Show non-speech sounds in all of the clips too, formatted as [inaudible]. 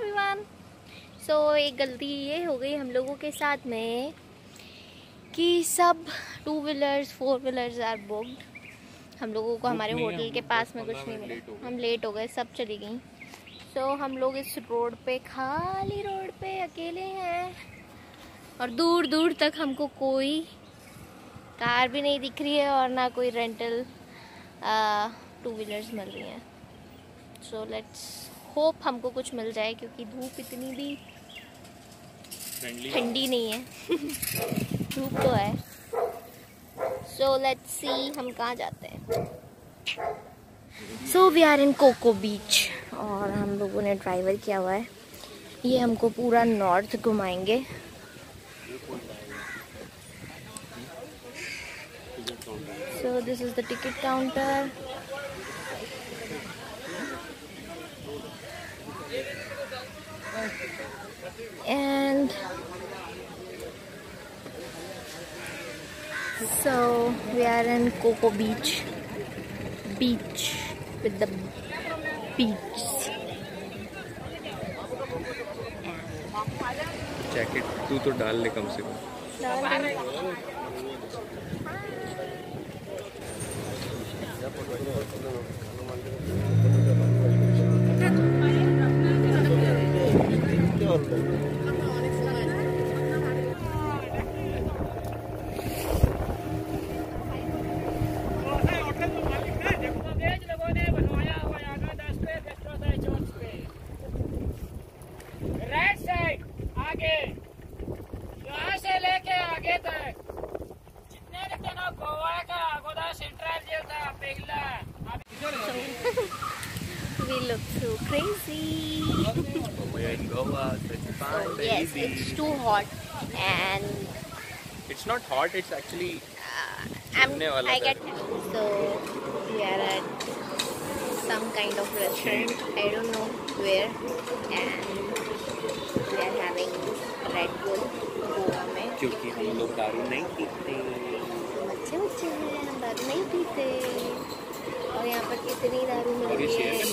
Everyone so एक गलती ये हो गई हम लोगों के साथ में कि सब two wheelers four wheelers are booked हम लोगों को हमारे होटल के पास में कुछ नहीं मिला। हम लेट हो गए। सब चली गई। सो so, हम लोग इस रोड पे खाली रोड पे अकेले हैं। और दूर दूर तक हमको कोई कार भी नहीं दिख रही है और ना कोई रेंटल टू व्हीलर्स मिल रही हैं। सो लेट्स होप हमको कुछ मिल जाए क्योंकि धूप इतनी भी ठंडी नहीं है। [laughs] धूप तो है। सो लेट्स सी हम कहाँ जाते हैं। So we are in Coco beach और हम लोगों ने ड्राइवर किया हुआ है। ये हमको पूरा नॉर्थ घुमाएँगे। So this is the ticket counter and so we are in Coco Beach beach with the beach jacket तू तो डाल ले कम से कम we look so crazy. We're in Goa, so it's fine, So, yes, baby. it's too hot and It's not hot, it's actually uh, I'm, Chibne wala I tha. get so we are at some kind of restaurant. I don't know where, and we are having Red Bull Goa में क्योंकि हम लोग दारू नहीं पीते बच्चे बच्चे हैं हम दारू नहीं पीते और यहाँ पर कितनी दारू मिल और ये रही शेयर है करने वाला इतनी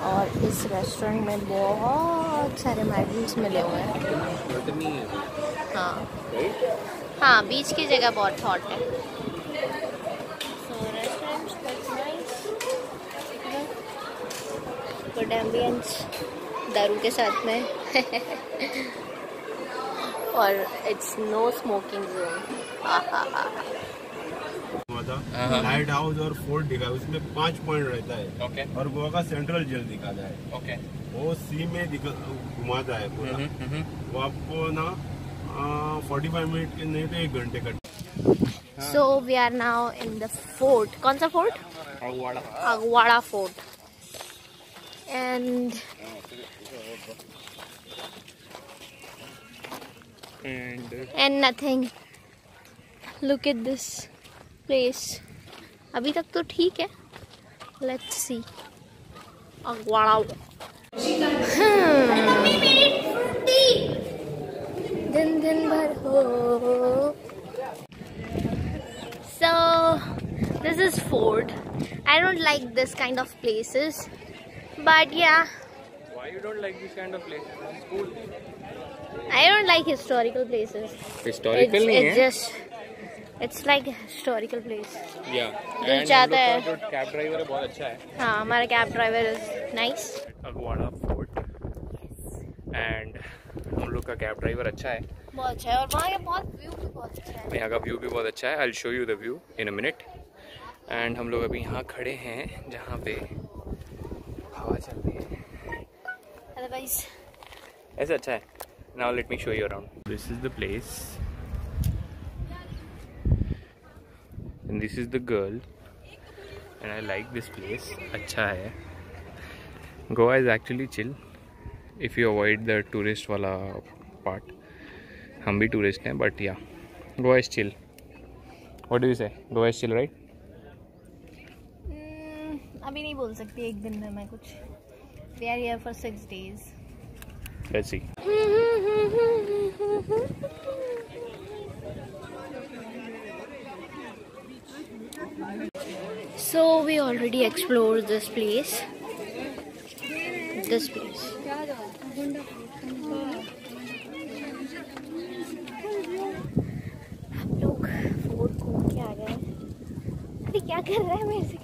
और इस रेस्टोरेंट में बहुत सारे मैडम्स मिले हुए हैं। हाँ। हाँ बीच की जगह बहुत हॉट है. गुड एम्बियंस दारू के साथ में। [laughs] और इट्स नो स्मोकिंग जोन हाँ। लाइट हाउस और फोर्ट दिखा है उसमें पाँच पॉइंट रहता है। ओके और गोवा का सेंट्रल जेल दिखाता है। ओके वो सी में घुमाता है पूरा। वो आपको ना फोर्टी फाइव मिनट के नहीं तो एक घंटे का so we are now in the fort कौन सा fort Vadra Aguada fort and and and nothing look at this place अभी तक तो ठीक है लेट्स सी अगवाड़ा दिन दिन भर हो So this is Ford. I don't like this kind of places, but yeah, Why you don't like this kind of places? It's cool. I don't like historical places. Historical it's, it's just like a historical place. दिल चाहता है। जो cab driver है बहुत अच्छा है। हाँ हमारा cab driver is nice Aguada fort and हम लोग का कैब ड्राइवर अच्छा है। बहुत अच्छा है और वहाँ का बहुत व्यू भी बहुत अच्छा है। यहाँ का व्यू भी बहुत अच्छा है। I show you the view in a minute and हम लोग अभी यहाँ खड़े हैं जहाँ पे हवा चल रही है। अदरवाइज़ ऐसे अच्छा है। Now let me show you around this is the place and this is the girl and I like this place अच्छा है Goa is actually chill if you avoid the tourist वाला पार्ट हम भी tourist हैं but yeah Goa is chill What do you say? Goa is chill, right? Hmm, अभी नहीं बोल सकती एक दिन में मैं कुछ we are here for six days Let's see. [laughs] So we already explored this place. This place. हम लोग फोर्ट घूम के आ गए अरे क्या कर रहा है मेरे से?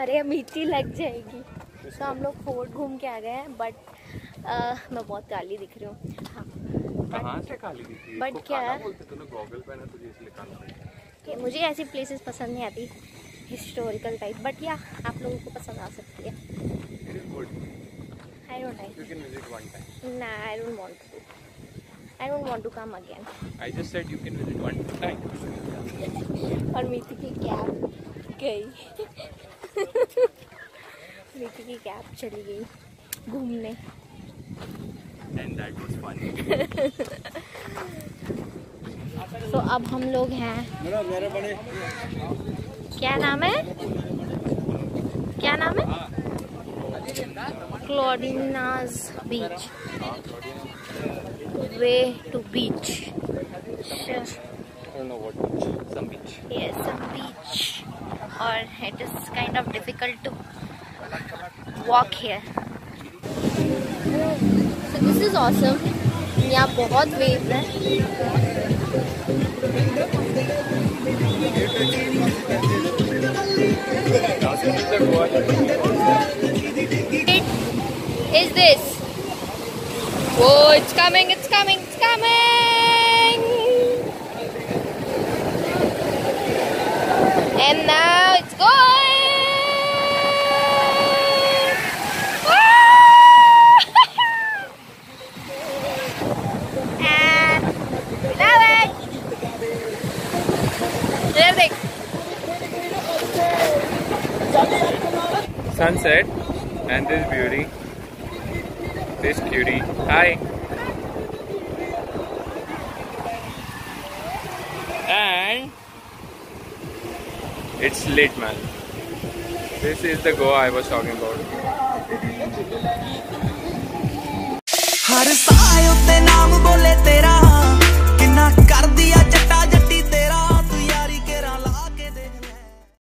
अरे मिट्टी लग जाएगी। तो हम लोग फोर्ट घूम के आ गए हैं बट मैं बहुत काली दिख रही हूँ। हाँ। है? इसको क्या? कि मुझे ऐसी प्लेसेस पसंद नहीं आती हिस्टोरिकल टाइप बट या आप लोगों को पसंद आ सकती है. I don't like You can visit one time. ना I don't want to I don't want to come again I just said you can visit one time. और मीठी की कैब गई मीठी की कैब चली गई घूमने And that was fun. [laughs] तो अब हम लोग हैं। क्या नाम है? क्या नाम है? क्लोडिनाज बीच वे टू बीच बीच और it is kind of difficult to walk here this is awesome यहाँ बहुत वेव है। Is this Whoa, it's coming, it's coming, it's coming! And now it's going! Sunset and this beauty. This cutie. Hi. And it's lit, man. This is the Goa I was talking about.